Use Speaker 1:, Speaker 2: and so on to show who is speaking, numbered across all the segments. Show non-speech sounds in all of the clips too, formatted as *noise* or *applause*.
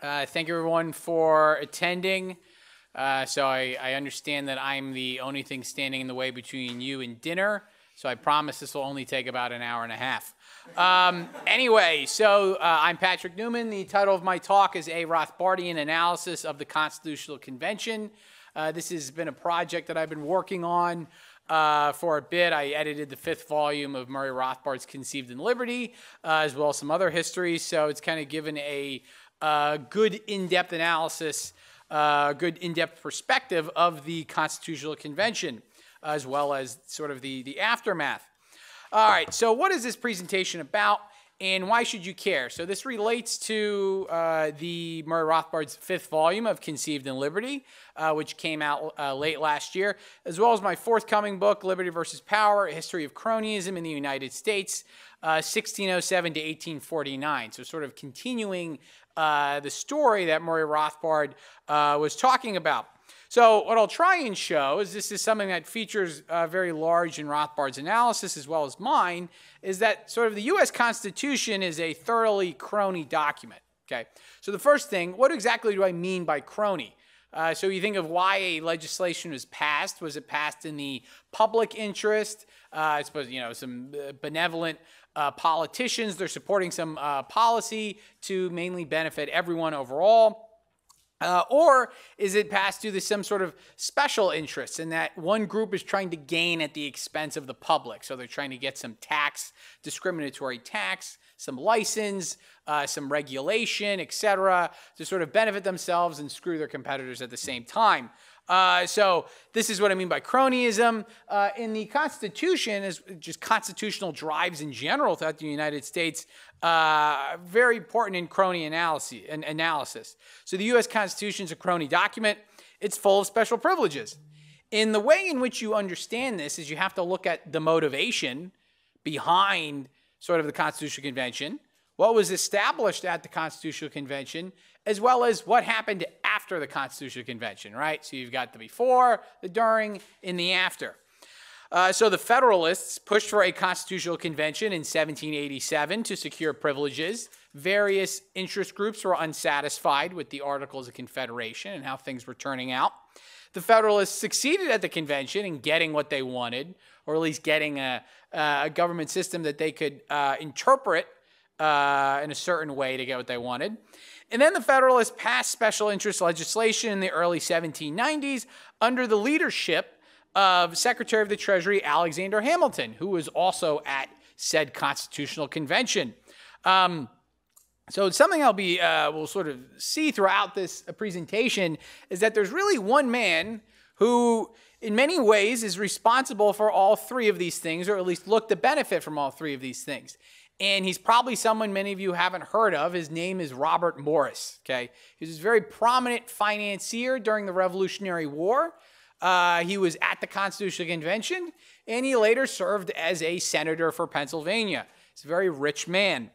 Speaker 1: Uh, thank you, everyone, for attending. Uh, so I, I understand that I'm the only thing standing in the way between you and dinner. So I promise this will only take about an hour and a half. Um, anyway, so uh, I'm Patrick Newman. The title of my talk is A Rothbardian Analysis of the Constitutional Convention. Uh, this has been a project that I've been working on uh, for a bit. I edited the fifth volume of Murray Rothbard's Conceived in Liberty, uh, as well as some other histories. So it's kind of given a uh, good in depth analysis, uh, good in depth perspective of the Constitutional Convention, as well as sort of the, the aftermath. All right, so what is this presentation about? And why should you care? So this relates to uh, the Murray Rothbard's fifth volume of Conceived in Liberty, uh, which came out uh, late last year, as well as my forthcoming book, Liberty versus Power: A History of Cronyism in the United States, 1607 uh, to 1849. So sort of continuing uh, the story that Murray Rothbard uh, was talking about. So what I'll try and show is this is something that features uh, very large in Rothbard's analysis as well as mine, is that sort of the U.S. Constitution is a thoroughly crony document. Okay, so the first thing, what exactly do I mean by crony? Uh, so you think of why a legislation was passed. Was it passed in the public interest? Uh, I suppose you know some uh, benevolent uh, politicians. They're supporting some uh, policy to mainly benefit everyone overall. Uh, or is it passed due to some sort of special interests in that one group is trying to gain at the expense of the public? So they're trying to get some tax, discriminatory tax, some license, uh, some regulation, etc., to sort of benefit themselves and screw their competitors at the same time. Uh, so this is what I mean by cronyism. Uh, in the Constitution, is just constitutional drives in general throughout the United States, uh, very important in crony analysis, analysis. So the U.S. Constitution is a crony document. It's full of special privileges. In the way in which you understand this is you have to look at the motivation behind sort of the Constitutional Convention, what was established at the Constitutional Convention, as well as what happened after the Constitutional Convention, right? So you've got the before, the during, and the after. Uh, so the Federalists pushed for a constitutional convention in 1787 to secure privileges. Various interest groups were unsatisfied with the Articles of Confederation and how things were turning out. The Federalists succeeded at the convention in getting what they wanted, or at least getting a, a government system that they could uh, interpret uh, in a certain way to get what they wanted. And then the Federalists passed special interest legislation in the early 1790s under the leadership of Secretary of the Treasury Alexander Hamilton, who was also at said constitutional convention. Um, so something I'll be uh, will sort of see throughout this presentation is that there's really one man who, in many ways, is responsible for all three of these things, or at least look to benefit from all three of these things and he's probably someone many of you haven't heard of. His name is Robert Morris. Okay, he was a very prominent financier during the Revolutionary War. Uh, he was at the Constitutional Convention, and he later served as a senator for Pennsylvania. He's a very rich man.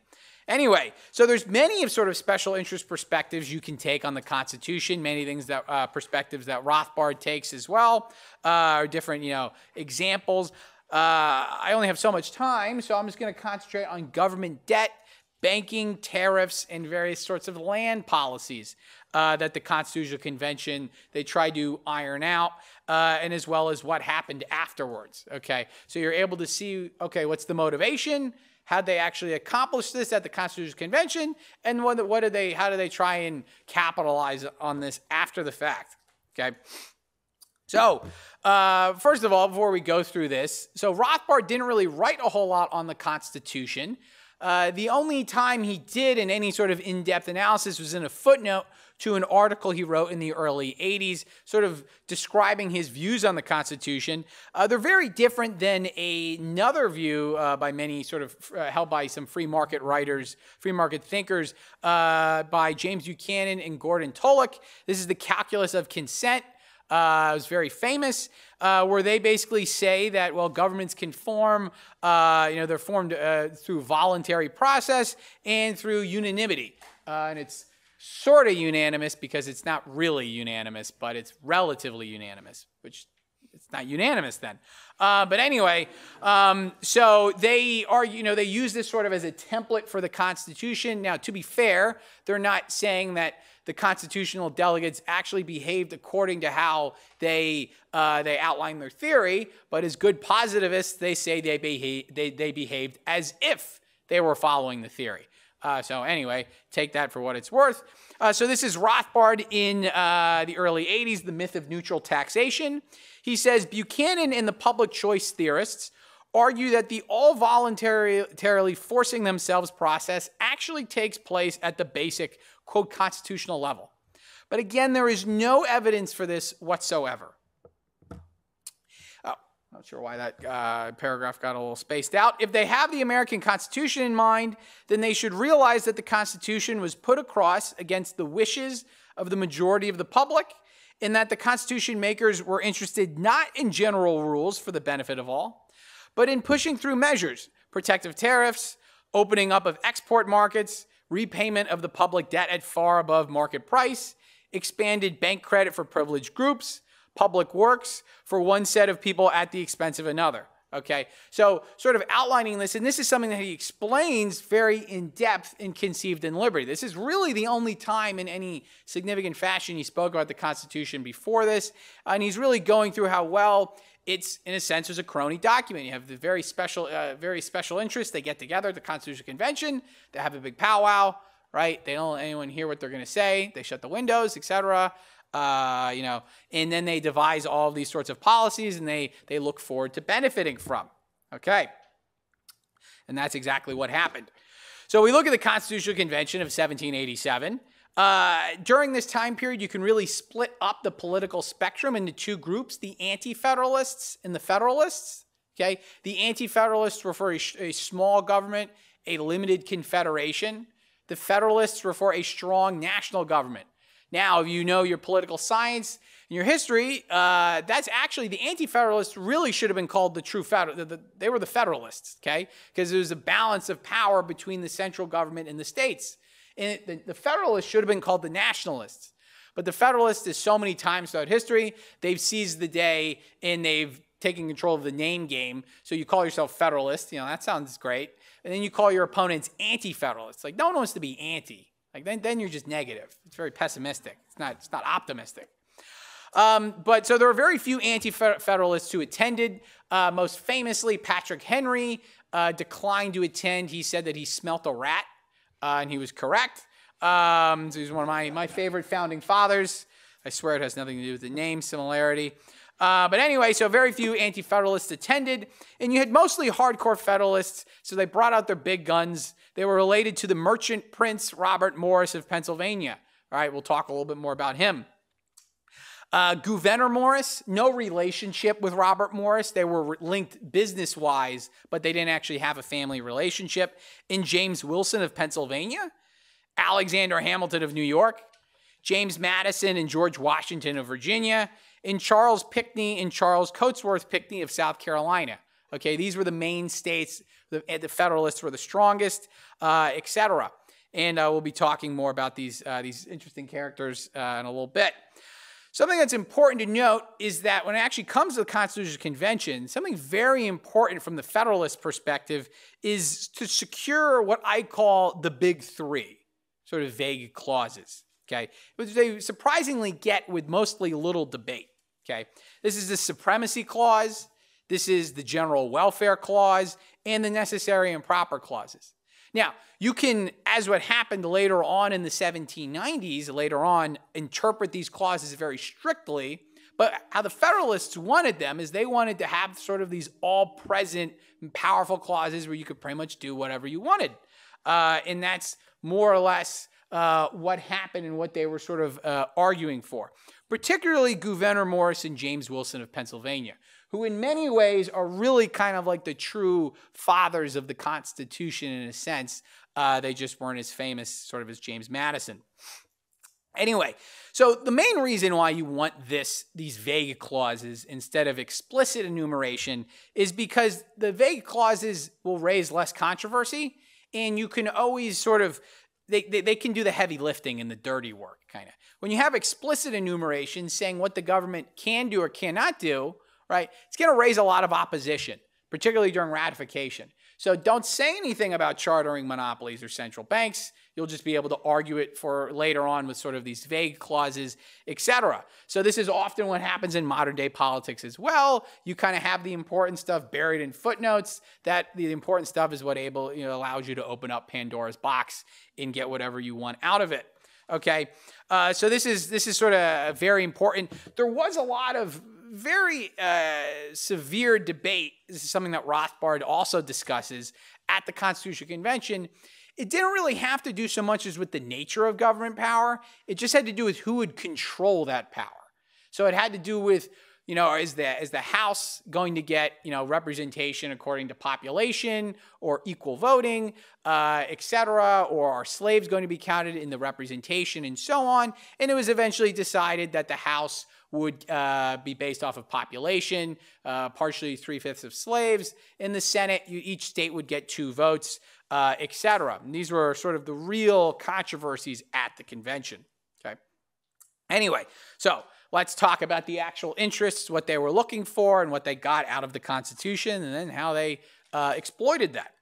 Speaker 1: Anyway, so there's many of sort of special interest perspectives you can take on the Constitution. Many things that uh, perspectives that Rothbard takes as well, uh, different you know examples. Uh, I only have so much time, so I'm just going to concentrate on government debt, banking, tariffs, and various sorts of land policies uh, that the Constitutional Convention they tried to iron out, uh, and as well as what happened afterwards. Okay, so you're able to see okay, what's the motivation? How they actually accomplish this at the Constitutional Convention, and what, what did they? How do they try and capitalize on this after the fact? Okay. So, uh, first of all, before we go through this, so Rothbard didn't really write a whole lot on the Constitution. Uh, the only time he did in any sort of in depth analysis was in a footnote to an article he wrote in the early 80s, sort of describing his views on the Constitution. Uh, they're very different than a, another view uh, by many, sort of uh, held by some free market writers, free market thinkers, uh, by James Buchanan and Gordon Tullock. This is the calculus of consent. Uh, it was very famous, uh, where they basically say that well, governments can form, uh, you know, they're formed uh, through voluntary process and through unanimity, uh, and it's sort of unanimous because it's not really unanimous, but it's relatively unanimous, which it's not unanimous then. Uh, but anyway, um, so they are, you know, they use this sort of as a template for the Constitution. Now, to be fair, they're not saying that the constitutional delegates actually behaved according to how they uh, they outline their theory, but as good positivists, they say they, beha- they, they behaved as if they were following the theory. Uh, so anyway, take that for what it's worth. Uh, so this is Rothbard in uh, the early 80s, The Myth of Neutral Taxation. He says Buchanan and the public choice theorists argue that the all voluntarily forcing themselves process actually takes place at the basic, quote, constitutional level. But again, there is no evidence for this whatsoever. Not sure why that uh, paragraph got a little spaced out. If they have the American Constitution in mind, then they should realize that the Constitution was put across against the wishes of the majority of the public, and that the Constitution makers were interested not in general rules for the benefit of all, but in pushing through measures, protective tariffs, opening up of export markets, repayment of the public debt at far above market price, expanded bank credit for privileged groups, public works for one set of people at the expense of another. Okay, so sort of outlining this, and this is something that he explains very in depth in Conceived in Liberty. This is really the only time in any significant fashion he spoke about the Constitution before this, and he's really going through how well it's in a sense as a crony document. You have the very special, uh, very special interests. They get together at the Constitutional Convention. They have a big powwow, right? They don't let anyone hear what they're going to say. They shut the windows, etc uh, you know, and then they devise all these sorts of policies and they, they look forward to benefiting from. Okay. And that's exactly what happened. So we look at the Constitutional Convention of 1787. Uh, during this time period, you can really split up the political spectrum into two groups the Anti Federalists and the Federalists. Okay. The Anti Federalists were for a, a small government, a limited confederation. The Federalists were for a strong national government, now, if you know your political science and your history, uh, that's actually the Anti-Federalists really should have been called the true Federal. The, the, they were the Federalists, okay? Because there was a balance of power between the central government and the states. And it, the, the Federalists should have been called the Nationalists. But the Federalists, is so many times throughout history, they've seized the day and they've taken control of the name game. So you call yourself Federalist, you know, that sounds great. And then you call your opponents anti-Federalists. Like, no one wants to be anti. Like then, then you're just negative. It's very pessimistic. It's not, it's not optimistic. Um, but so there were very few anti-federalists who attended. Uh, most famously, Patrick Henry uh, declined to attend. He said that he smelt a rat, uh, and he was correct. Um, so he's one of my, my favorite founding fathers. I swear it has nothing to do with the name similarity. Uh, but anyway, so very few anti Federalists attended, and you had mostly hardcore Federalists, so they brought out their big guns. They were related to the merchant prince Robert Morris of Pennsylvania. All right, we'll talk a little bit more about him. Uh, Gouverneur Morris, no relationship with Robert Morris. They were linked business wise, but they didn't actually have a family relationship. In James Wilson of Pennsylvania, Alexander Hamilton of New York, James Madison and George Washington of Virginia, in Charles Pinckney and Charles Cotesworth Pinckney of South Carolina. Okay, these were the main states. The, the Federalists were the strongest, uh, etc. And uh, we'll be talking more about these uh, these interesting characters uh, in a little bit. Something that's important to note is that when it actually comes to the Constitutional Convention, something very important from the Federalist perspective is to secure what I call the big three, sort of vague clauses. Okay, which they surprisingly get with mostly little debate. Okay, this is the supremacy clause, this is the general welfare clause, and the necessary and proper clauses. Now, you can, as what happened later on in the 1790s, later on, interpret these clauses very strictly. But how the Federalists wanted them is they wanted to have sort of these all present powerful clauses where you could pretty much do whatever you wanted. Uh, and that's more or less uh, what happened and what they were sort of uh, arguing for particularly Gouverneur Morris and James Wilson of Pennsylvania, who in many ways are really kind of like the true fathers of the Constitution in a sense. Uh, they just weren't as famous, sort of, as James Madison. Anyway, so the main reason why you want this these vague clauses instead of explicit enumeration is because the vague clauses will raise less controversy and you can always sort of they, they, they can do the heavy lifting and the dirty work kind of when you have explicit enumeration saying what the government can do or cannot do, right? It's going to raise a lot of opposition, particularly during ratification. So don't say anything about chartering monopolies or central banks. You'll just be able to argue it for later on with sort of these vague clauses, etc. So this is often what happens in modern day politics as well. You kind of have the important stuff buried in footnotes. That the important stuff is what able you know allows you to open up Pandora's box and get whatever you want out of it. Okay, uh, so this is this is sort of very important. There was a lot of very uh, severe debate. This is something that Rothbard also discusses at the Constitutional Convention it didn't really have to do so much as with the nature of government power. It just had to do with who would control that power. So it had to do with, you know, is the is the House going to get you know representation according to population or equal voting, uh, et cetera, or are slaves going to be counted in the representation and so on? And it was eventually decided that the House would uh, be based off of population, uh, partially three fifths of slaves. In the Senate, you, each state would get two votes uh, etc. These were sort of the real controversies at the convention. Okay. Anyway, so let's talk about the actual interests, what they were looking for, and what they got out of the Constitution, and then how they uh, exploited that.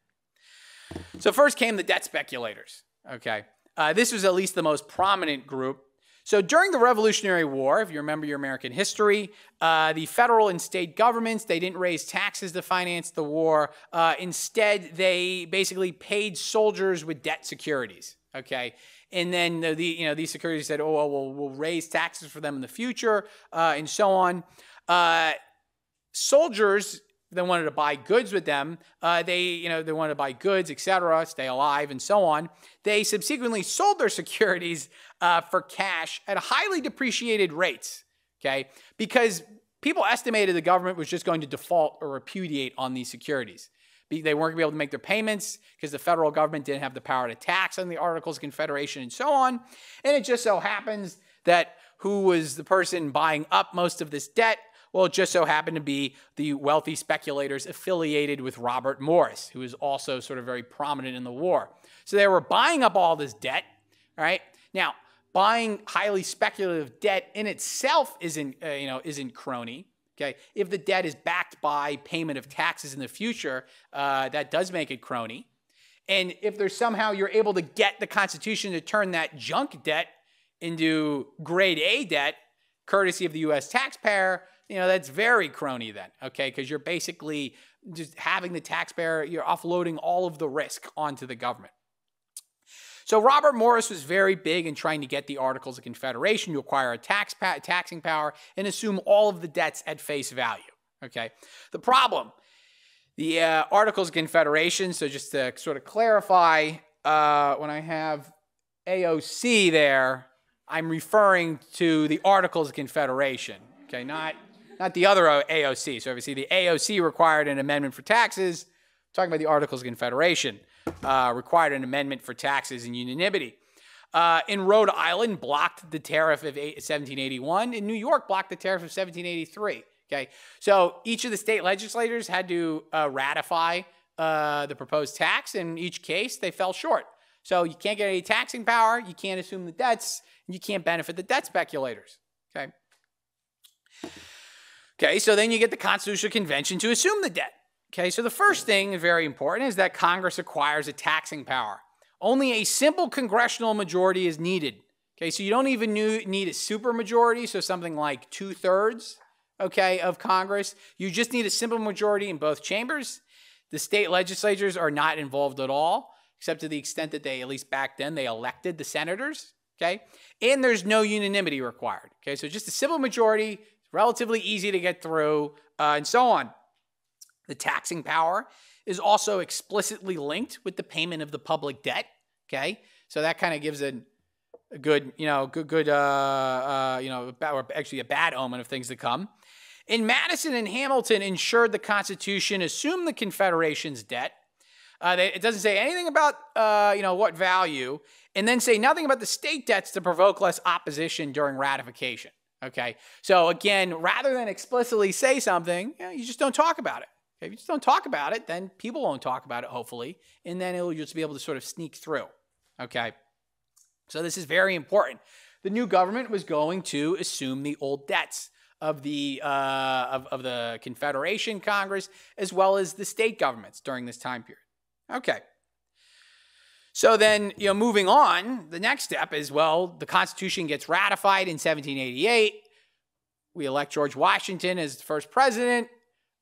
Speaker 1: So first came the debt speculators. Okay. Uh, this was at least the most prominent group so during the Revolutionary War, if you remember your American history, uh, the federal and state governments they didn't raise taxes to finance the war. Uh, instead, they basically paid soldiers with debt securities. Okay, and then the, you know these securities said, oh well, we'll, we'll raise taxes for them in the future, uh, and so on. Uh, soldiers they wanted to buy goods with them. Uh, they, you know, they wanted to buy goods, etc., stay alive, and so on. They subsequently *laughs* sold their securities uh, for cash at highly depreciated rates. Okay, because people estimated the government was just going to default or repudiate on these securities. They weren't going to be able to make their payments because the federal government didn't have the power to tax on the Articles of Confederation and so on. And it just so happens that who was the person buying up most of this debt well, it just so happened to be the wealthy speculators affiliated with Robert Morris, who was also sort of very prominent in the war. So they were buying up all this debt, right? Now, buying highly speculative debt in itself isn't, uh, you know, isn't crony. Okay, if the debt is backed by payment of taxes in the future, uh, that does make it crony. And if there's somehow you're able to get the Constitution to turn that junk debt into grade A debt, courtesy of the U.S. taxpayer, you know, that's very crony then, okay? Because you're basically just having the taxpayer, you're offloading all of the risk onto the government. So Robert Morris was very big in trying to get the Articles of Confederation to acquire a tax pa- taxing power and assume all of the debts at face value. Okay. The problem, the uh, Articles of Confederation. So just to sort of clarify, uh, when I have AOC there, I'm referring to the Articles of Confederation. Okay, not not the other AOC. So obviously, the AOC required an amendment for taxes. I'm talking about the Articles of Confederation uh, required an amendment for taxes and unanimity. Uh, in Rhode Island, blocked the tariff of 1781. In New York, blocked the tariff of 1783. Okay, so each of the state legislators had to uh, ratify uh, the proposed tax. In each case, they fell short. So you can't get any taxing power, you can't assume the debts, and you can't benefit the debt speculators. Okay. Okay, so then you get the Constitutional Convention to assume the debt. Okay, so the first thing, very important, is that Congress acquires a taxing power. Only a simple congressional majority is needed. Okay, so you don't even need a supermajority, so something like two thirds, okay, of Congress. You just need a simple majority in both chambers. The state legislatures are not involved at all, except to the extent that they, at least back then, they elected the senators. Okay, and there's no unanimity required. Okay, so just a simple majority, relatively easy to get through, uh, and so on. The taxing power is also explicitly linked with the payment of the public debt. Okay, so that kind of gives a, a, good, you know, good, good, uh, uh, you know, or actually a bad omen of things to come. In Madison and Hamilton ensured the Constitution assumed the Confederation's debt. Uh, they, it doesn't say anything about, uh, you know, what value, and then say nothing about the state debts to provoke less opposition during ratification. Okay. So again, rather than explicitly say something, you, know, you just don't talk about it. Okay? If you just don't talk about it, then people won't talk about it, hopefully, and then it'll just be able to sort of sneak through. Okay. So this is very important. The new government was going to assume the old debts. of the uh, of, of the Confederation Congress as well as the state governments during this time period. Okay. So then, you know, moving on, the next step is well, the Constitution gets ratified in 1788. We elect George Washington as the first president.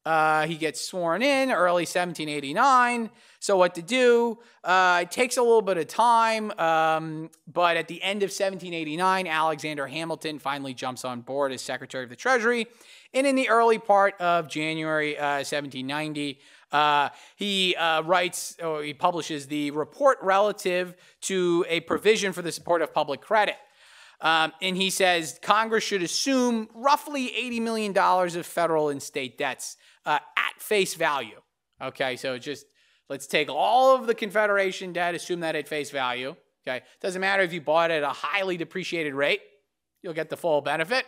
Speaker 1: Uh, he gets sworn in early 1789. So, what to do? Uh, it takes a little bit of time, um, but at the end of 1789, Alexander Hamilton finally jumps on board as Secretary of the Treasury. And in the early part of January uh, 1790, uh, he uh, writes, or he publishes the report relative to a provision for the support of public credit. Um, and he says Congress should assume roughly $80 million of federal and state debts uh, at face value. Okay, so just let's take all of the Confederation debt, assume that at face value. Okay, doesn't matter if you bought it at a highly depreciated rate, you'll get the full benefit.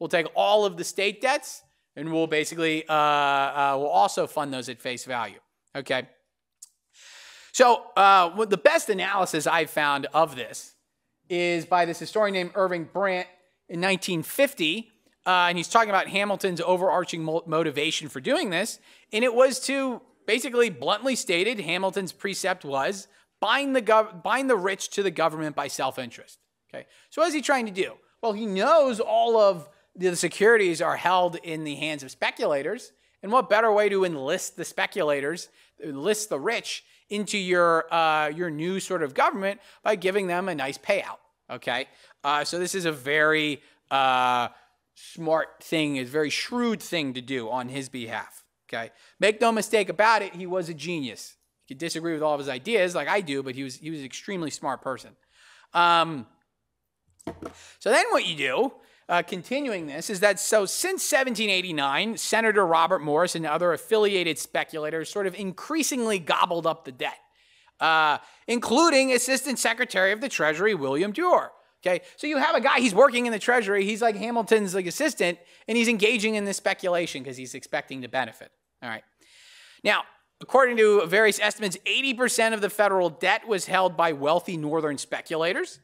Speaker 1: We'll take all of the state debts and we'll basically, uh, uh, we'll also fund those at face value. Okay. So, uh, the best analysis I've found of this is by this historian named Irving Brant in 1950. Uh, and he's talking about Hamilton's overarching motivation for doing this. And it was to basically bluntly stated, Hamilton's precept was bind the, bind the rich to the government by self interest. Okay. So, what is he trying to do? Well, he knows all of the securities are held in the hands of speculators. And what better way to enlist the speculators, enlist the rich into your, uh, your new sort of government by giving them a nice payout? Okay. Uh, so, this is a very uh, smart thing, a very shrewd thing to do on his behalf. Okay. Make no mistake about it, he was a genius. You could disagree with all of his ideas, like I do, but he was he was an extremely smart person. Um, so then what you do, uh, continuing this, is that so since 1789, Senator Robert Morris and other affiliated speculators sort of increasingly gobbled up the debt, uh, including Assistant Secretary of the Treasury William Duer. Okay, so you have a guy, he's working in the Treasury, he's like Hamilton's like assistant, and he's engaging in this speculation because he's expecting to benefit. All right. Now, according to various estimates, 80% of the federal debt was held by wealthy northern speculators.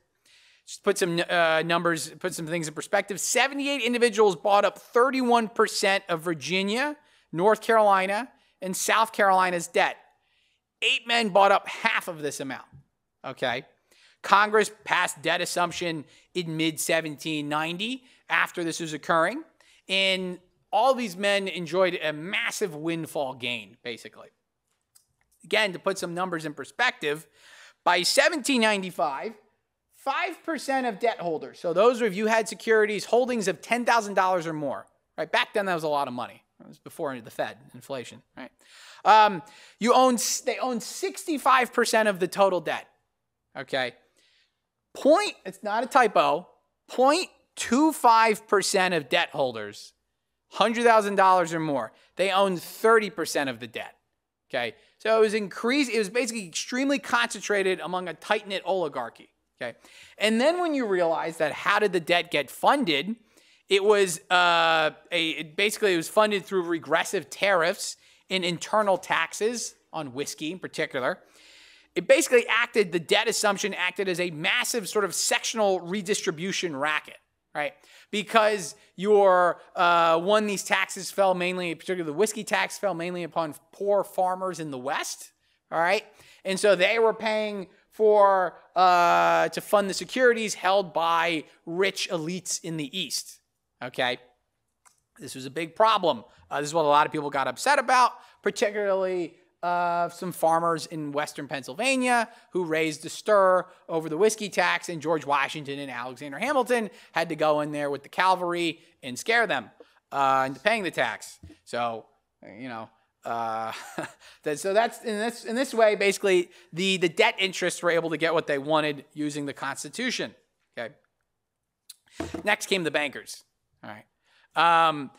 Speaker 1: Just put some uh, numbers, put some things in perspective. 78 individuals bought up 31% of Virginia, North Carolina, and South Carolina's debt. Eight men bought up half of this amount. Okay. Congress passed debt assumption in mid 1790 after this was occurring. And all these men enjoyed a massive windfall gain, basically. Again, to put some numbers in perspective, by 1795, 5% of debt holders, so those of you had securities holdings of $10,000 or more, right? Back then, that was a lot of money. It was before the Fed, inflation, right? Um, you own, they own 65% of the total debt, okay? Point, it's not a typo, 0.25% of debt holders, $100,000 or more, they own 30% of the debt. Okay, so it was increased, it was basically extremely concentrated among a tight knit oligarchy. Okay, and then when you realize that how did the debt get funded? It was uh, a it basically it was funded through regressive tariffs and internal taxes on whiskey in particular it basically acted, the debt assumption acted as a massive sort of sectional redistribution racket, right? Because your, uh, one, these taxes fell mainly, particularly the whiskey tax fell mainly upon poor farmers in the West, all right? And so they were paying for, uh, to fund the securities held by rich elites in the East, okay? This was a big problem. Uh, this is what a lot of people got upset about, particularly uh, some farmers in western Pennsylvania who raised a stir over the whiskey tax, and George Washington and Alexander Hamilton had to go in there with the cavalry and scare them uh, into paying the tax. So, you know, uh, *laughs* so that's in this in this way, basically, the the debt interests were able to get what they wanted using the Constitution. Okay. Next came the bankers. All right. Um,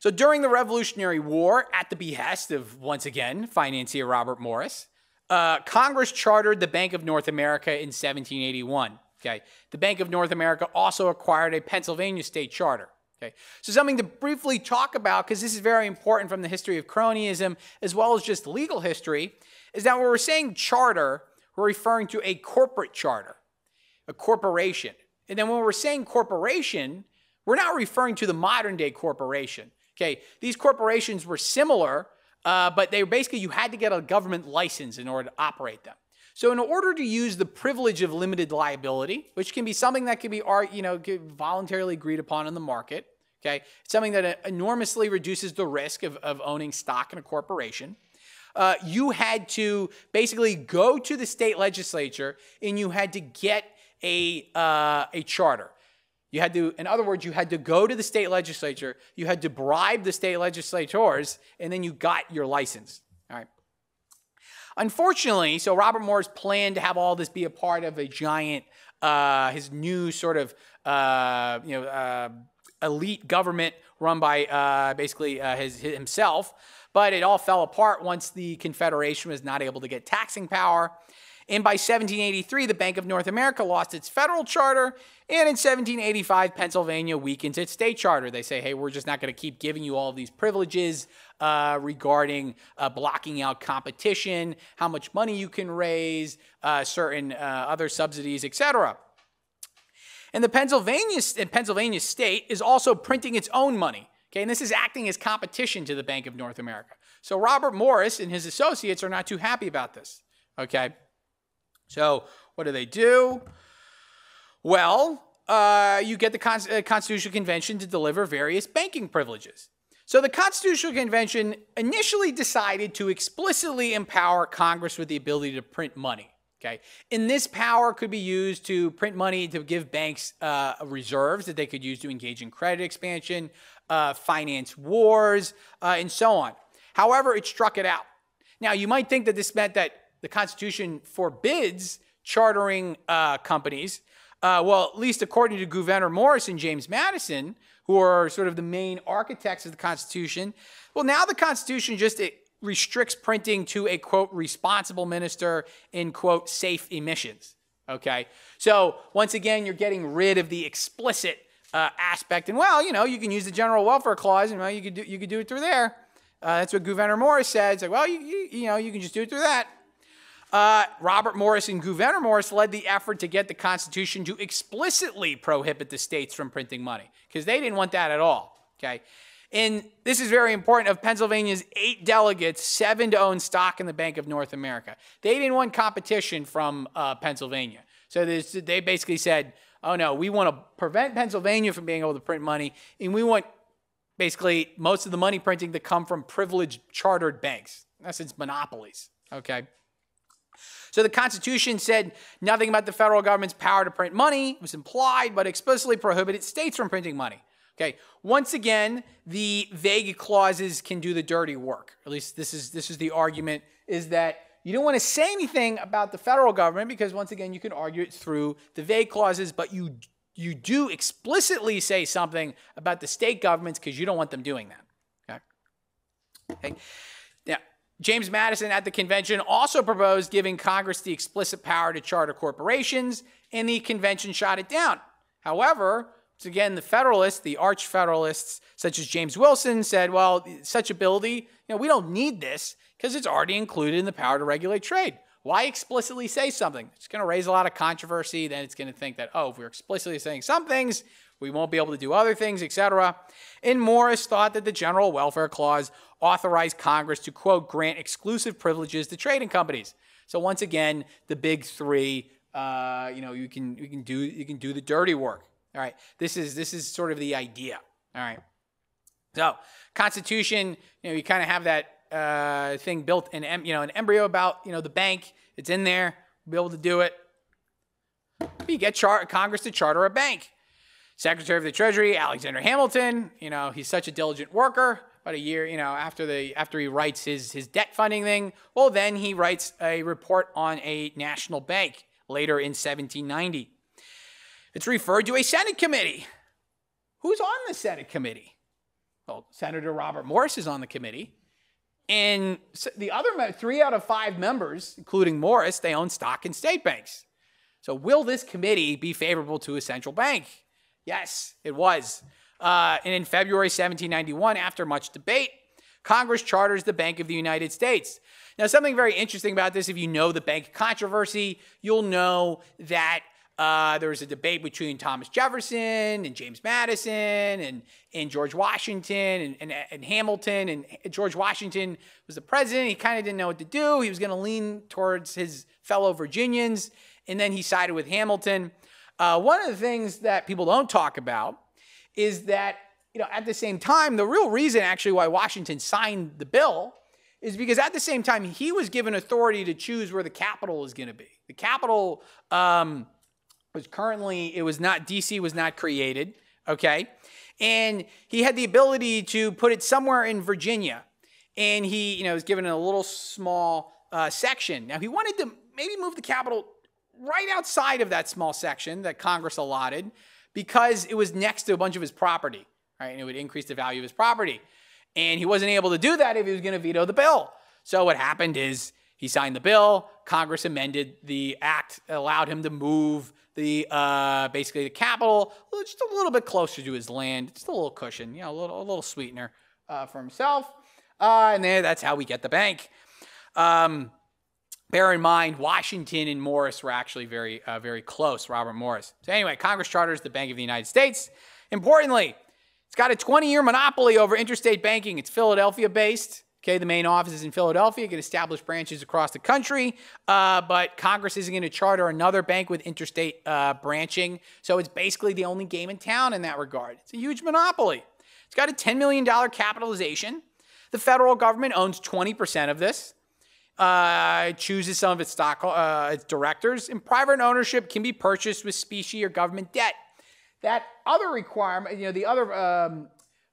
Speaker 1: so during the Revolutionary War, at the behest of, once again, financier Robert Morris, uh, Congress chartered the Bank of North America in 1781. Okay, the Bank of North America also acquired a Pennsylvania state charter. Okay, so something to briefly talk about because this is very important from the history of cronyism as well as just legal history, is that when we're saying charter, we're referring to a corporate charter, a corporation, and then when we're saying corporation, we're not referring to the modern day corporation. Okay, these corporations were similar, uh, but they were basically you had to get a government license in order to operate them. So, in order to use the privilege of limited liability, which can be something that can be, you know, voluntarily agreed upon in the market, okay, it's something that enormously reduces the risk of, of owning stock in a corporation. Uh, you had to basically go to the state legislature and you had to get a, uh, a charter. You had to, in other words, you had to go to the state legislature, you had to bribe the state legislators, and then you got your license. All right. Unfortunately, so Robert Morris planned to have all this be a part of a giant, uh, his new sort of, uh, you know, uh, elite government run by uh, basically uh, his, his, himself. But it all fell apart once the Confederation was not able to get taxing power. And by 1783, the Bank of North America lost its federal charter. And in 1785, Pennsylvania weakens its state charter. They say, hey, we're just not going to keep giving you all these privileges uh, regarding uh, blocking out competition, how much money you can raise, uh, certain uh, other subsidies, etc. And the Pennsylvania, Pennsylvania state is also printing its own money. Okay, and this is acting as competition to the Bank of North America. So Robert Morris and his associates are not too happy about this. Okay. So, what do they do? Well, uh, you get the Con- uh, Constitutional Convention to deliver various banking privileges. So, the Constitutional Convention initially decided to explicitly empower Congress with the ability to print money. Okay, and this power could be used to print money to give banks uh, reserves that they could use to engage in credit expansion, uh, finance wars, uh, and so on. However, it struck it out. Now, you might think that this meant that the Constitution forbids chartering uh, companies. Uh, well, at least according to Gouverneur Morris and James Madison, who are sort of the main architects of the Constitution. Well, now the Constitution just restricts printing to a quote responsible minister in quote safe emissions. Okay, so once again, you're getting rid of the explicit uh, aspect, and well, you know, you can use the general welfare clause, and well, you could do you could do it through there. Uh, that's what Gouverneur Morris said. It's like, well, you, you, you know, you can just do it through that. Uh, Robert Morris and Gouverneur Morris led the effort to get the Constitution to explicitly prohibit the states from printing money because they didn't want that at all. Okay. And this is very important. Of Pennsylvania's eight delegates, seven to own stock in the Bank of North America. They didn't want competition from uh, Pennsylvania. So this, they basically said, oh no, we want to prevent Pennsylvania from being able to print money, and we want basically most of the money printing to come from privileged chartered banks. In essence, monopolies. Okay. So the Constitution said nothing about the federal government's power to print money it was implied, but explicitly prohibited states from printing money. Okay. Once again, the vague clauses can do the dirty work. At least this is this is the argument: is that you don't want to say anything about the federal government because once again, you can argue it through the vague clauses, but you you do explicitly say something about the state governments because you don't want them doing that. Okay. okay. James Madison at the convention also proposed giving Congress the explicit power to charter corporations, and the convention shot it down. However, again, the Federalists, the arch Federalists, such as James Wilson, said, well, such ability, you know, we don't need this because it's already included in the power to regulate trade. Why explicitly say something? It's going to raise a lot of controversy. Then it's going to think that, oh, if we're explicitly saying some things, we won't be able to do other things, etc. And Morris thought that the General Welfare Clause authorized Congress to, quote, grant exclusive privileges to trading companies. So once again, the big three, uh, you know, you can, you, can do, you can do the dirty work. All right. This is, this is sort of the idea. All right. So Constitution, you know, you kind of have that uh, thing built in, you know, an embryo about, you know, the bank. It's in there. Be able to do it. You get char- Congress to charter a bank. Secretary of the Treasury, Alexander Hamilton, you know, he's such a diligent worker. About a year, you know, after the after he writes his his debt funding thing, well, then he writes a report on a national bank later in 1790. It's referred to a Senate committee. Who's on the Senate committee? Well, Senator Robert Morris is on the committee. And the other three out of five members, including Morris, they own stock in state banks. So, will this committee be favorable to a central bank? Yes, it was. Uh, and in February 1791, after much debate, Congress charters the Bank of the United States. Now, something very interesting about this, if you know the bank controversy, you'll know that Uh, there was a debate between Thomas Jefferson and James Madison and, and George Washington and, and, and Hamilton. And George Washington was the president. He kind of didn't know what to do. He was going to lean towards his fellow Virginians, and then he sided with Hamilton. Uh, one of the things that people don't talk about is that you know at the same time, the real reason actually why Washington signed the bill is because at the same time he was given authority to choose where the capital is going to be. The capital. Um, was currently, it was not, DC was not created, okay? And he had the ability to put it somewhere in Virginia. And he, you know, was given a little small uh, section. Now, he wanted to maybe move the capital right outside of that small section that Congress allotted because it was next to a bunch of his property, right? And it would increase the value of his property. And he wasn't able to do that if he was going to veto the bill. So what happened is he signed the bill. Congress amended the act, allowed him to move the uh, basically the capital just a little bit closer to his land, just a little cushion, you know, a little, a little sweetener uh, for himself. Uh, and then that's how we get the bank. Um, bear in mind, Washington and Morris were actually very, uh, very close. Robert Morris. So anyway, Congress charters the Bank of the United States. Importantly, it's got a 20-year monopoly over interstate banking. It's Philadelphia-based. Okay, the main office is in Philadelphia. You can establish branches across the country, uh, but Congress isn't going to charter another bank with interstate uh, branching. So it's basically the only game in town in that regard. It's a huge monopoly. It's got a $10 million capitalization. The federal government owns 20% of this. Uh, chooses some of its stock, uh, its directors, and private ownership can be purchased with specie or government debt. That other requirement, you know, the other um,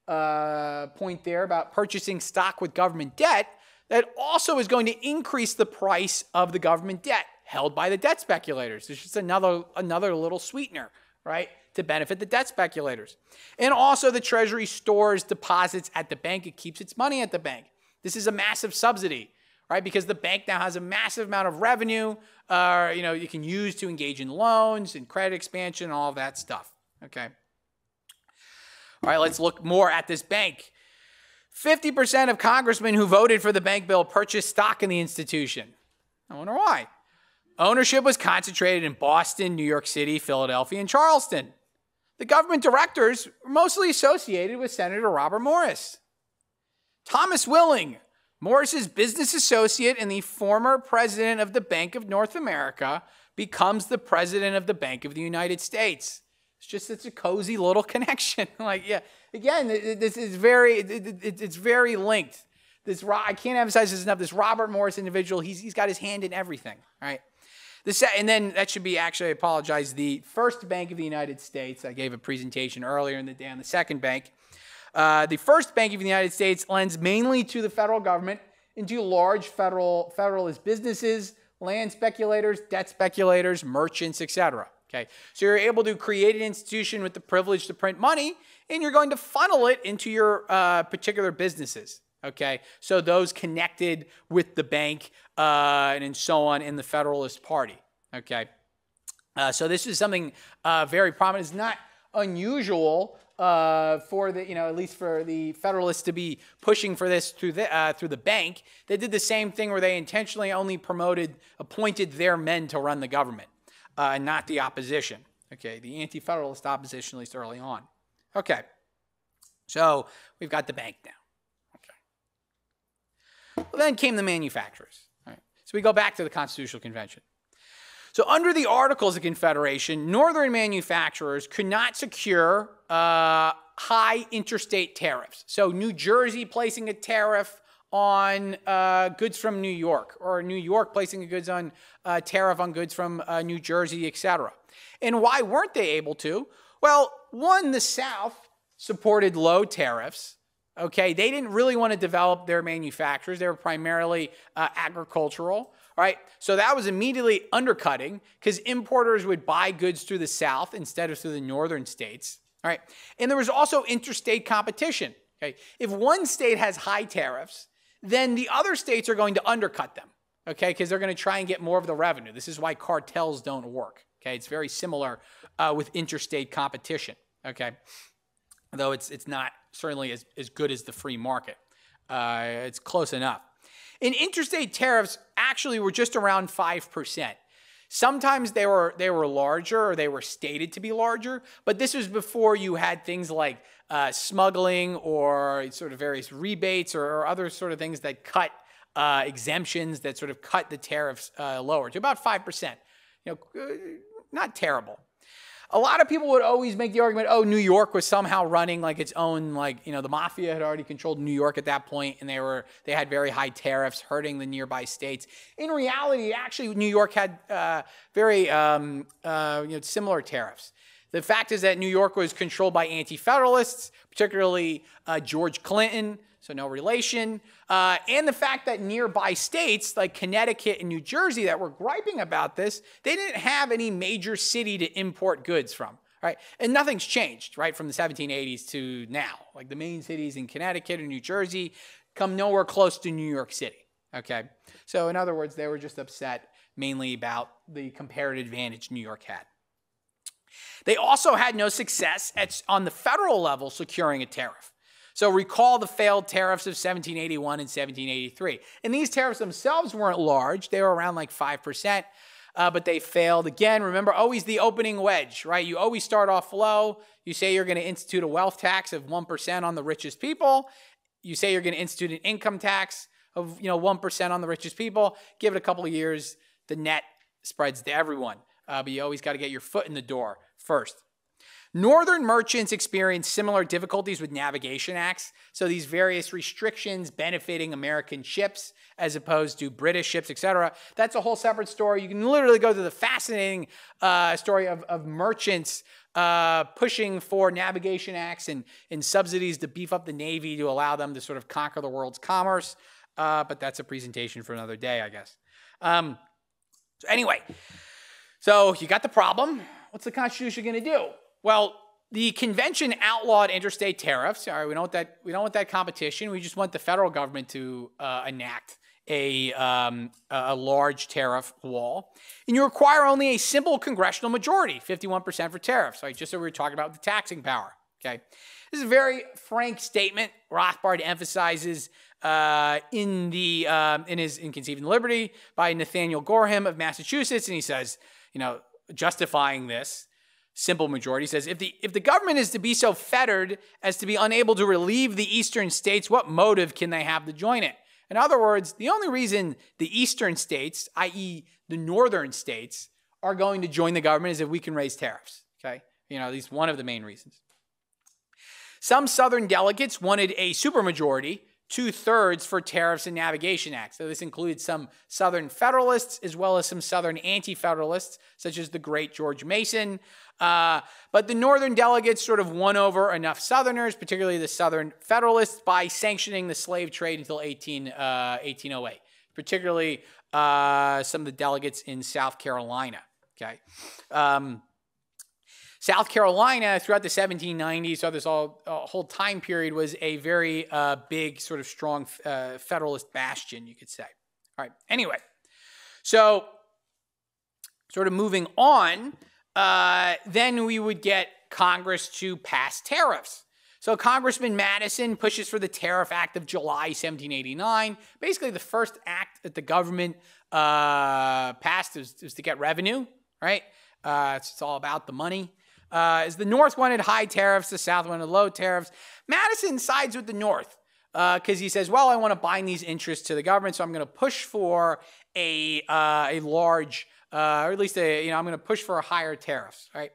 Speaker 1: uh, point there about purchasing stock with government debt, that also is going to increase the price of the government debt held by the debt speculators. It's just another another little sweetener, right, to benefit the debt speculators. And also the Treasury stores deposits at the bank. It keeps its money at the bank. This is a massive subsidy, right? Because the bank now has a massive amount of revenue, uh, you know, you can use to engage in loans and credit expansion all of that stuff. Okay. All right, let's look more at this bank. 50% of congressmen who voted for the bank bill purchased stock in the institution. I wonder why. Ownership was concentrated in Boston, New York City, Philadelphia, and Charleston. The government directors were mostly associated with Senator Robert Morris. Thomas Willing, Morris's business associate and the former president of the Bank of North America, becomes the president of the Bank of the United States. It's just it's a cozy little *laughs* connection. *laughs* like yeah, again, this is very it, it's very linked. This I can't emphasize this enough. This Robert Morris individual, he's he's got his hand in everything. Right. The and then that should be actually I apologize. The first Bank of the United States. I gave a presentation earlier in the day on the second bank. Uh, the first Bank of the United States lends mainly to the federal government into large federal federalist businesses, land speculators, debt speculators, merchants, etc. Okay, so you're able to create an institution with the privilege to print money, and you're going to funnel it into your uh, particular businesses. Okay, so those connected with the bank uh, and so on in the Federalist Party. Okay, uh, so this is something uh, very prominent. It's not unusual uh, for the, you know, at least for the Federalists to be pushing for this through the uh, through the bank. They did the same thing where they intentionally only promoted, appointed their men to run the government uh, and not the opposition. Okay, the anti federalist opposition, at least early on. Okay, so we've got the bank now. Okay. Well, then came the manufacturers. Right. So we go back to the Constitutional Convention. So, under the Articles of Confederation, Northern manufacturers could not secure uh, high interstate tariffs. So, New Jersey placing a tariff on uh, goods from New York, or New York placing a goods on uh, tariff on goods from uh, New Jersey, etc. And why weren't they able to? Well, one, the South supported low tariffs. Okay, they didn't really want to develop their manufacturers; they were primarily uh, agricultural. Right, so that was immediately undercutting because importers would buy goods through the South instead of through the northern states. All right, and there was also interstate competition. Okay, if one state has high tariffs then the other states are going to undercut them, okay, because they're going to try and get more of the revenue. This is why cartels don't work, okay? It's very similar uh, with interstate competition, okay? Though it's, it's not certainly as, as good as the free market. Uh, it's close enough. And interstate tariffs actually were just around 5%. Sometimes they were they were larger or they were stated to be larger, but this was before you had things like uh, smuggling or sort of various rebates or, or other sort of things that cut uh, exemptions that sort of cut the tariffs uh, lower to about five percent. You know, uh, not terrible a lot of people would always make the argument, oh, New York was somehow running like its own, like, you know, the mafia had already controlled New York at that point and they were, they had very high tariffs hurting the nearby states. In reality, actually, New York had uh, very, um, uh, you know, similar tariffs. The fact is that New York was controlled by anti-federalists, particularly uh, George Clinton, so no relation. Uh, and the fact that nearby states like Connecticut and New Jersey that were griping about this, they didn't have any major city to import goods from. Right? And nothing's changed, right, from the 1780s to now. Like the main cities in Connecticut and New Jersey come nowhere close to New York City. Okay. So, in other words, they were just upset mainly about the comparative advantage New York had. They also had no success at, on the federal level securing a tariff. So recall the failed tariffs of 1781 and 1783. And these tariffs themselves weren't large, they were around like 5%. Uh, but they failed. Again, remember, always the opening wedge, right? You always start off low. You say you're going to institute a wealth tax of 1% on the richest people. You say you're going to institute an income tax of, you know, 1% on the richest people. Give it a couple of years, the net spreads to everyone. Uh, but you always got to get your foot in the door first. Northern merchants experienced similar difficulties with navigation acts, so these various restrictions benefiting American ships as opposed to British ships, etc. That's a whole separate story. You can literally go to the fascinating uh, story of, of merchants uh, pushing for navigation acts and, and subsidies to beef up the Navy to allow them to sort of conquer the world's commerce. Uh, but that's a presentation for another day, I guess. Um, so, anyway, so you got the problem. What's the Constitution going to do? Well, the convention outlawed interstate tariffs. All right, we don't want that. We don't want that competition. We just want the federal government to uh, enact a um, a large tariff wall, and you require only a simple congressional majority, 51% for tariffs. Right, just so we were talking about the taxing power. Okay, this is a very frank statement. Rothbard emphasizes uh, in the um, in his in Conceiving Liberty by Nathaniel Gorham of Massachusetts, and he says, you know, justifying this simple majority says if the if the government is to be so fettered as to be unable to relieve the eastern states what motive can they have to join it? In other words the only reason the eastern states i.e. the northern states are going to join the government is if we can raise tariffs okay? You know at least one of the main reasons. Some southern delegates wanted a supermajority two thirds for tariffs and navigation acts. So this included some Southern Federalists as well as some Southern Anti Federalists, such as the great George Mason. Uh, but the Northern delegates sort of won over enough Southerners, particularly the Southern Federalists, by sanctioning the slave trade until 18, uh, 1808, particularly uh, some of the delegates in South Carolina. Okay. Um, South Carolina, throughout the 1790s, so this all, uh, whole time period, was a very uh, big, sort of strong uh, Federalist bastion, you could say. All right, anyway, so sort of moving on, uh, then we would get Congress to pass tariffs. So Congressman Madison pushes for the Tariff Act of July 1789. Basically, the first act that the government uh, passed was, to get revenue, right? Uh, it's, it's all about the money. Uh, as the North wanted high tariffs, the South wanted low tariffs. Madison sides with the North because uh, he says, "Well, I want to bind these interests to the government, so I'm going to push for a uh, a large, uh, or at least a, you know, I'm going to push for higher tariffs." Right?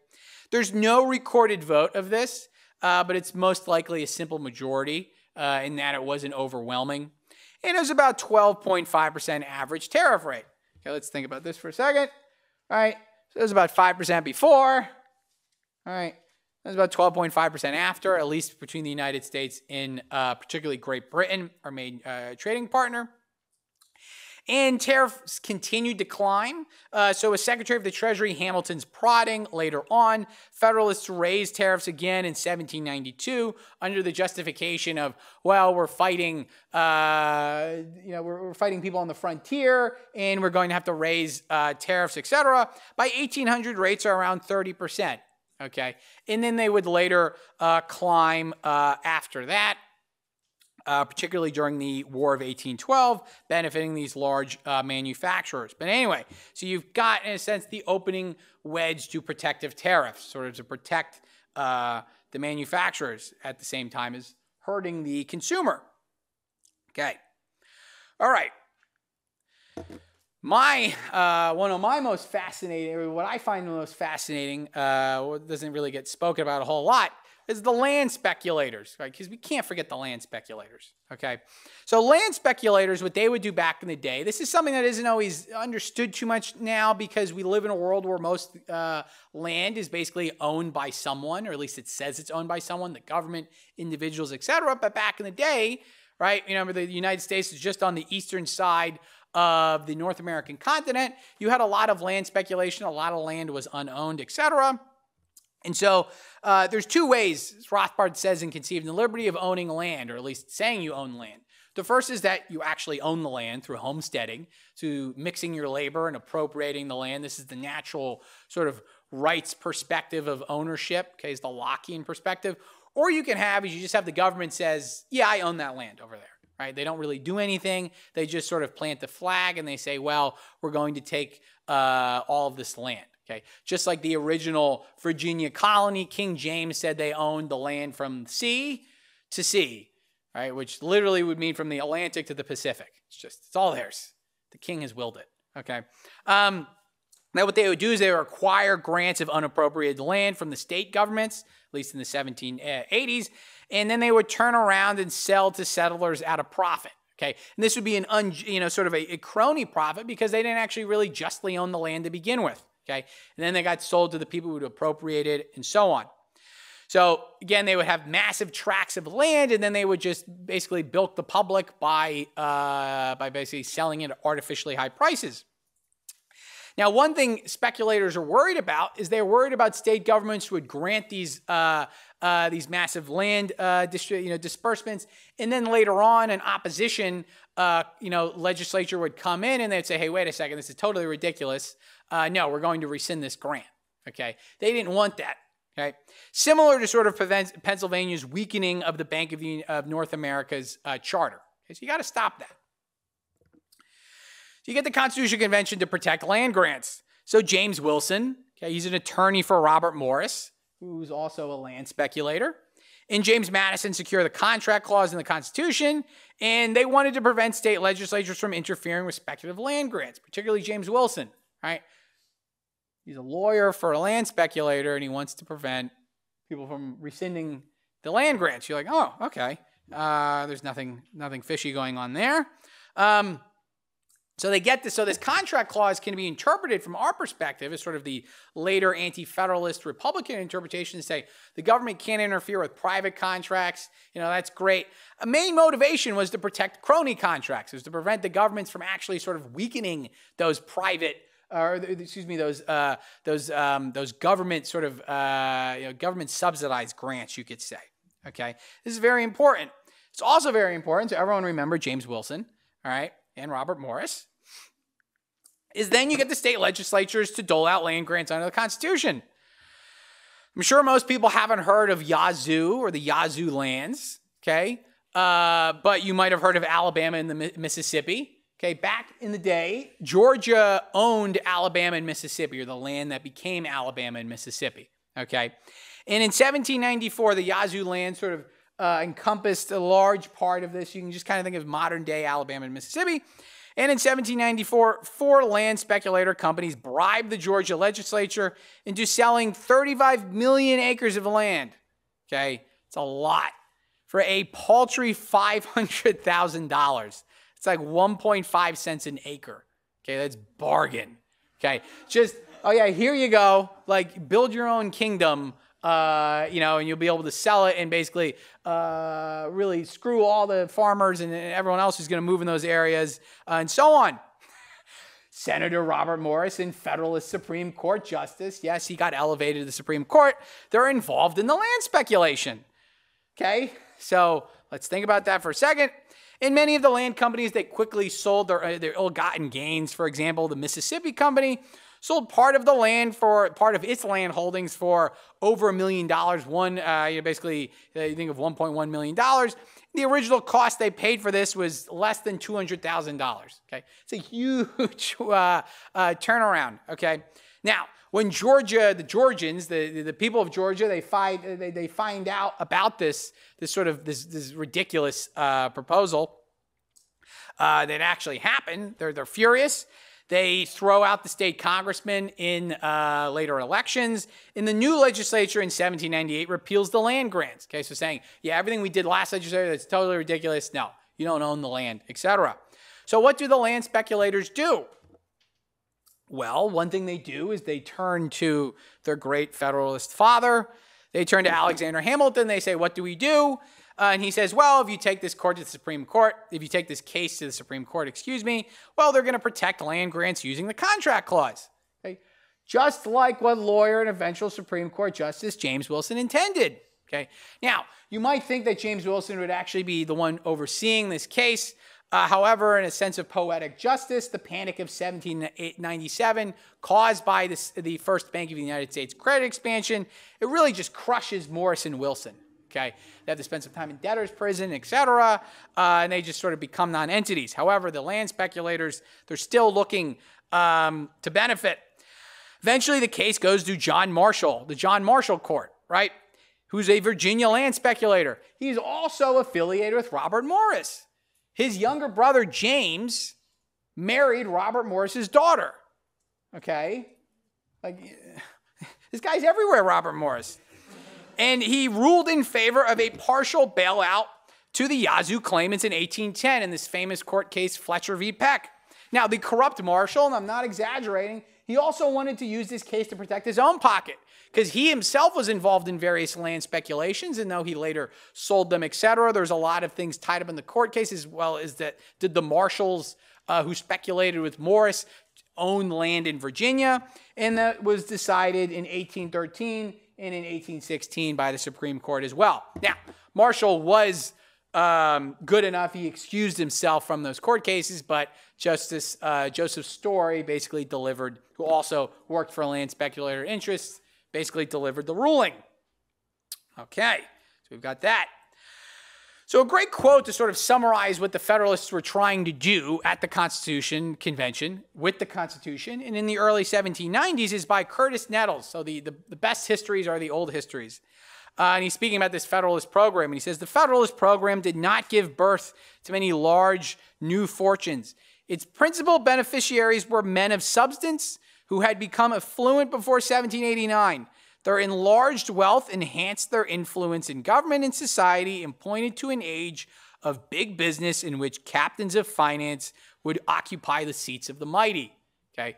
Speaker 1: There's no recorded vote of this, uh, but it's most likely a simple majority uh, in that it wasn't overwhelming, and it was about 12.5 percent average tariff rate. Okay, let's think about this for a second. All right, so it was about five percent before. All right. That's about 12.5% after, at least between the United States and uh, particularly Great Britain, our main uh, trading partner. And tariffs continued to climb. Uh, so, as Secretary of the Treasury Hamilton's prodding later on, Federalists raised tariffs again in 1792 under the justification of, well, we're fighting, uh, you know, we're, we're, fighting people on the frontier, and we're going to have to raise uh, tariffs, etc. By 1800, rates are around 30 percent okay? And then they would later uh, climb uh, after that. uh, particularly during the War of 1812, benefiting these large uh, manufacturers. But anyway, so you've got, in a sense, the opening wedge to protective tariffs, sort of to protect uh, the manufacturers at the same time as hurting the consumer. Okay. All right. My uh, one of my most fascinating, what I find the most fascinating, uh, doesn't really get spoken about a whole lot, is the land speculators, right? Because we can't forget the land speculators, okay? So land speculators, what they would do back in the day, this is something that isn't always understood too much now because we live in a world where most uh, land is basically owned by someone, or at least it says it's owned by someone, the government, individuals, etc. But back in the day, right? You know, the United States is just on the eastern side of the North American continent. You had a lot of land speculation, a lot of land was unowned, etc. And so uh, there's two ways Rothbard says and Conceived in Liberty of owning land, or at least saying you own land. The first is that you actually own the land through homesteading, through mixing your labor and appropriating the land. This is the natural sort of rights perspective of ownership, okay, is the Lockean perspective. Or you can have is you just have the government says, yeah, I own that land over there. Right? They don't really do anything. They just sort of plant the flag and they say, well, we're going to take uh, all of this land. Okay, just like the original Virginia colony, King James said they owned the land from sea to sea, right? Which literally would mean from the Atlantic to the Pacific. It's just, it's all theirs. The king has willed it. Okay. Um, now, what they would do is they would acquire grants of unappropriated land from the state governments, at least in the 1780s, and then they would turn around and sell to settlers at a profit. Okay, and this would be an un, you know sort of a, a crony profit because they didn't actually really justly own the land to begin with. Okay. And then they got sold to the people who would appropriate it and so on. So again, they would have massive tracts of land, and then they would just basically bilk the public by uh, by basically selling it at artificially high prices. Now, one thing speculators are worried about is they're worried about state governments would grant these uh, uh, these massive land uh, you know, disbursements, and then later on, an opposition uh, you know legislature would come in and they'd say, "Hey, wait a second, this is totally ridiculous uh, no, we're going to rescind this grant. Okay. They didn't want that. Okay. Similar to sort of Pennsylvania's weakening of the Bank of, the, of North America's uh, charter. Okay, so you got to stop that. You get the Constitutional Convention to protect land grants. So James Wilson, okay, he's an attorney for Robert Morris, who's also a land speculator. And James Madison secure the contract clause in the Constitution, and they wanted to prevent state legislatures from interfering with speculative land grants, particularly James Wilson, right? He's a lawyer for a land speculator and he wants to prevent people from rescinding the land grants. You're like, oh, okay. Uh, there's nothing, nothing fishy going on there. Um, so they get this. So this contract clause can be interpreted from our perspective as sort of the later anti-federalist Republican interpretation to say the government can't interfere with private contracts. You know, that's great. A main motivation was to protect crony contracts, was to prevent the governments from actually sort of weakening those private or excuse me, those uh, those um, those government sort of uh, you know, government subsidized grants, you could say. Okay, this is very important. It's also very important to everyone remember James Wilson, all right, and Robert Morris. Is then you get the state legislatures to dole out land grants under the Constitution. I'm sure most people haven't heard of Yazoo or the Yazoo lands, okay? Uh, but you might have heard of Alabama and the Mississippi. Okay, back in the day, Georgia owned Alabama and Mississippi, or the land that became Alabama and Mississippi. Okay, and in 1794, the Yazoo land sort of uh, encompassed a large part of this. You can just kind of think of modern day Alabama and Mississippi. And in 1794, four land speculator companies bribed the Georgia legislature into selling 35 million acres of land. Okay, it's a lot for a paltry $500,000. It's like 1.5 cents an acre. Okay, that's bargain. Okay, just, oh yeah, here you go. Like, build your own kingdom, uh, you know, and you'll be able to sell it and basically uh, really screw all the farmers and everyone else who's going to move in those areas uh, and so on. *laughs* Senator Robert Morris and, Federalist Supreme Court Justice. Yes, he got elevated to the Supreme Court. They're involved in the land speculation. Okay, so let's think about that for a second. In many of the land companies, they quickly sold their, uh, their ill gotten gains. For example, the Mississippi Company sold part of the land for part of its land holdings for over a million dollars. One, uh, you know, basically, uh, you think of 1.1 million dollars. The original cost they paid for this was less than $200,000. Okay, it's a huge *laughs* uh, uh, turnaround. Okay, now when Georgia, the Georgians, the, the people of Georgia, they find they, they find out about this this sort of this this ridiculous uh, proposal uh, that actually happened. They're they're furious. They throw out the state congressman in uh, later elections. In the new legislature in 1798, repeals the land grants. Okay, so saying, yeah, everything we did last legislature, that's totally ridiculous. No, you don't own the land, etc. So what do the land speculators do? Well, one thing they do is they turn to their great Federalist father. They turn to Alexander Hamilton. They say, What do we do? Uh, and he says, Well, if you take this court to the Supreme Court, if you take this case to the Supreme Court, excuse me, well, they're going to protect land grants using the contract clause. Okay? Just like what lawyer and eventual Supreme Court Justice James Wilson intended. Okay. Now, you might think that James Wilson would actually be the one overseeing this case. Uh, however, in a sense of poetic justice, the panic of 1797, caused by this, the First Bank of the United States credit expansion, it really just crushes Morris and Wilson. Okay, they have to spend some time in debtor's prison, etc., uh, and they just sort of become non-entities. However, the land speculators, they're still looking um, to benefit. Eventually, the case goes to John Marshall, the John Marshall Court, right? Who's a Virginia land speculator. He's also affiliated with Robert Morris. His younger brother, James, married Robert Morris's daughter. Okay? Like, *laughs* this guy's everywhere, Robert Morris. And he ruled in favor of a partial bailout to the Yazoo claimants in 1810 in this famous court case, Fletcher v. Peck. Now, the corrupt Marshall, and I'm not exaggerating, he also wanted to use this case to protect his own pocket because he himself was involved in various land speculations, and though he later sold them, etc., there's a lot of things tied up in the court case as well as that did the Marshalls uh, who speculated with Morris own land in Virginia, and that was decided in 1813 and in 1816 by the Supreme Court as well. Now, Marshall was um, good enough. He excused himself from those court cases, but Justice uh, Joseph Story basically delivered, who also worked for land speculator interests, basically delivered the ruling. Okay, so we've got that. So, a great quote to sort of summarize what the Federalists were trying to do at the Constitution Convention with the Constitution and in the early 1790s is by Curtis Nettels. So, the, the, the best histories are the old histories. Uh, and he's speaking about this Federalist program. And he says the Federalist program did not give birth to many large new fortunes. Its principal beneficiaries were men of substance who had become affluent before 1789. Their enlarged wealth enhanced their influence in government and society and pointed to an age of big business in which captains of finance would occupy the seats of the mighty. Okay?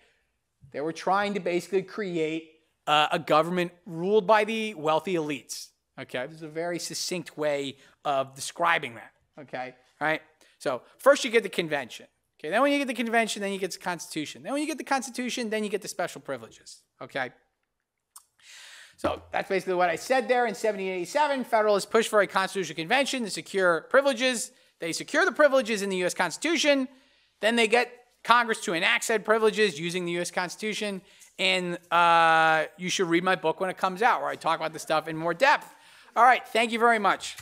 Speaker 1: They were trying to basically create uh, a government ruled by the wealthy elites. Okay, this is a very succinct way of describing that. Okay, All right. So first you get the convention. Okay, then when you get the convention, then you get the Constitution. Then when you get the Constitution, then you get the special privileges. Okay. So that's basically what I said there. In 1787, Federalists pushed for a constitutional convention to secure privileges. They secure the privileges in the U.S. Constitution. Then they get Congress to enact said privileges using the U.S. Constitution. And uh, you should read my book when it comes out, where I talk about this stuff in more depth. All right, thank you very much.